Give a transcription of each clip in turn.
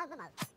まうまう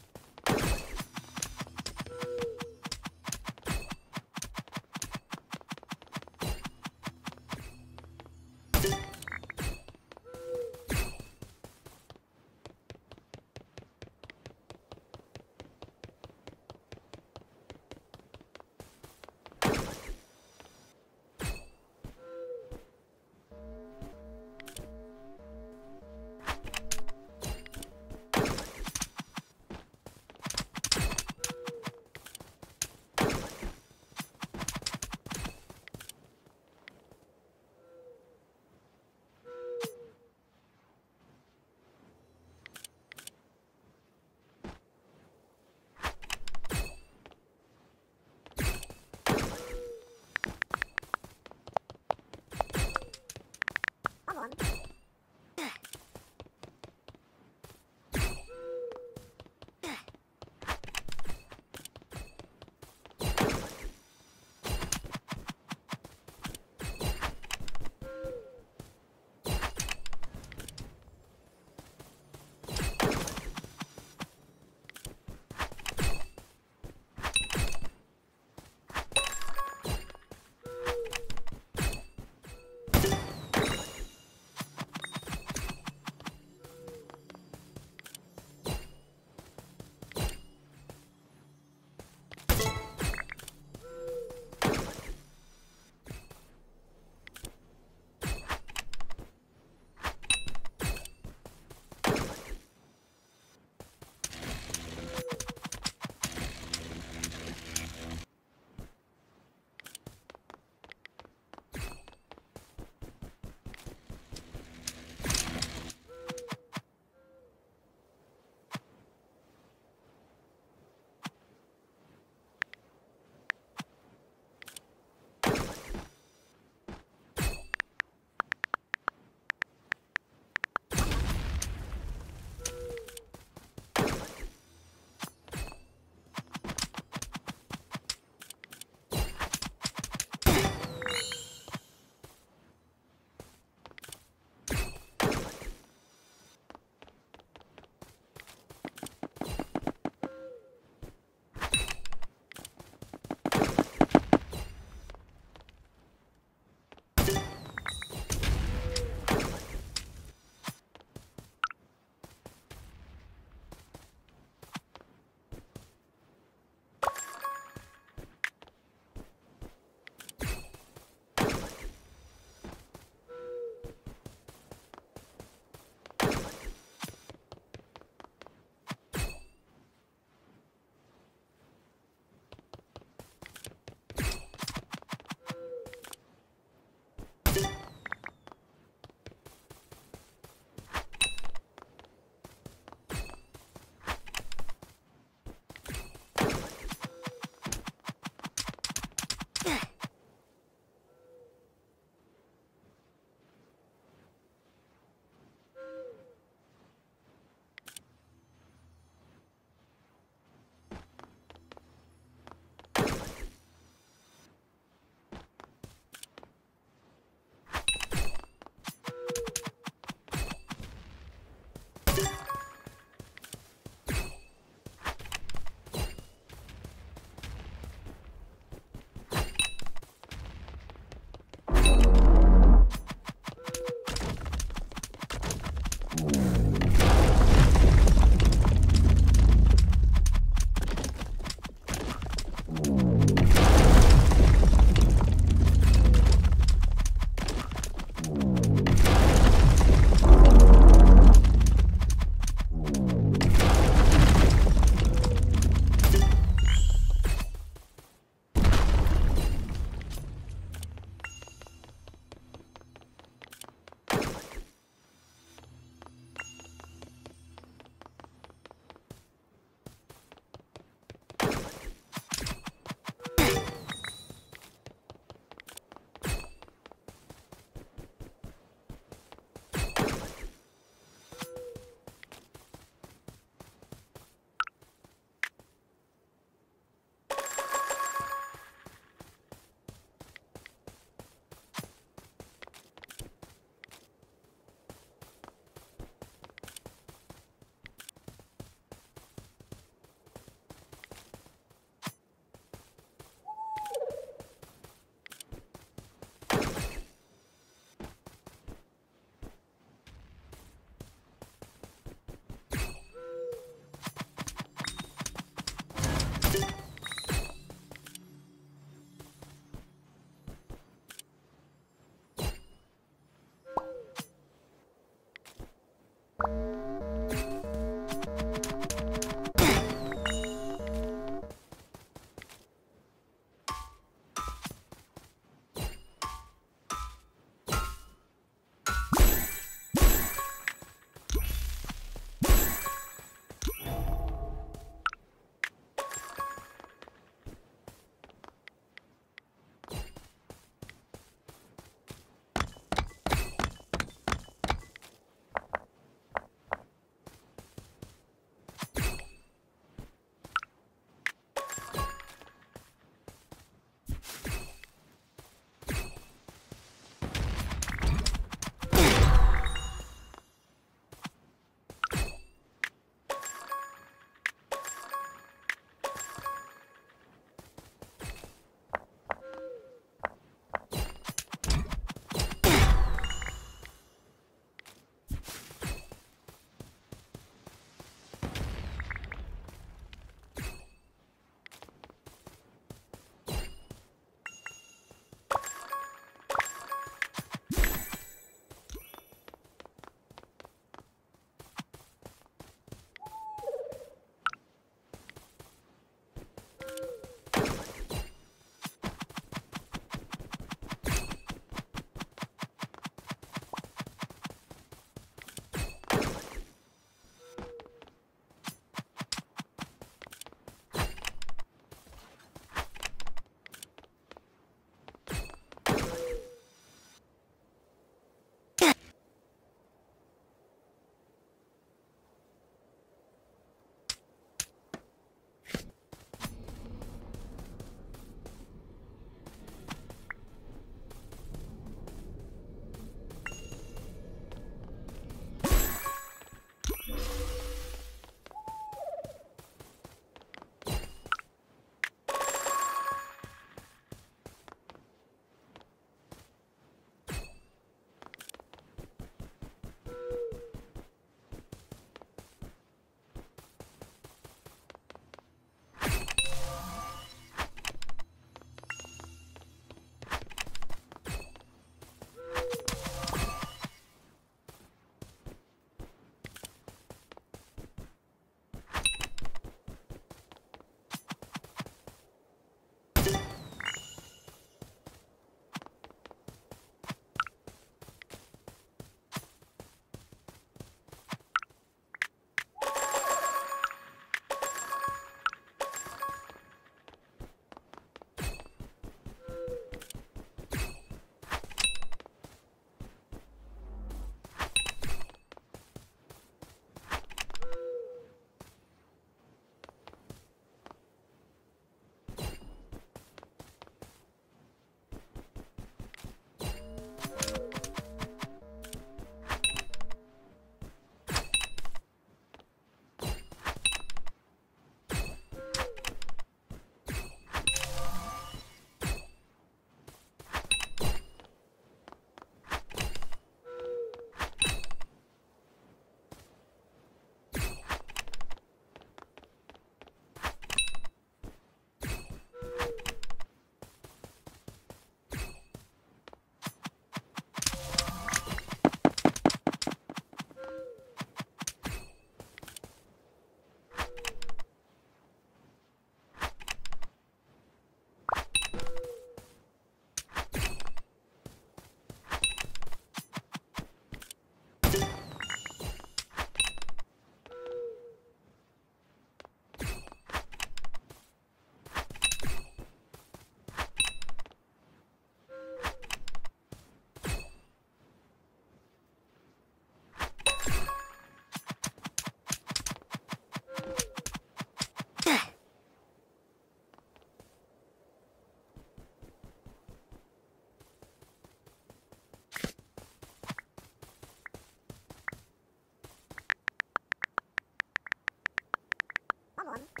one.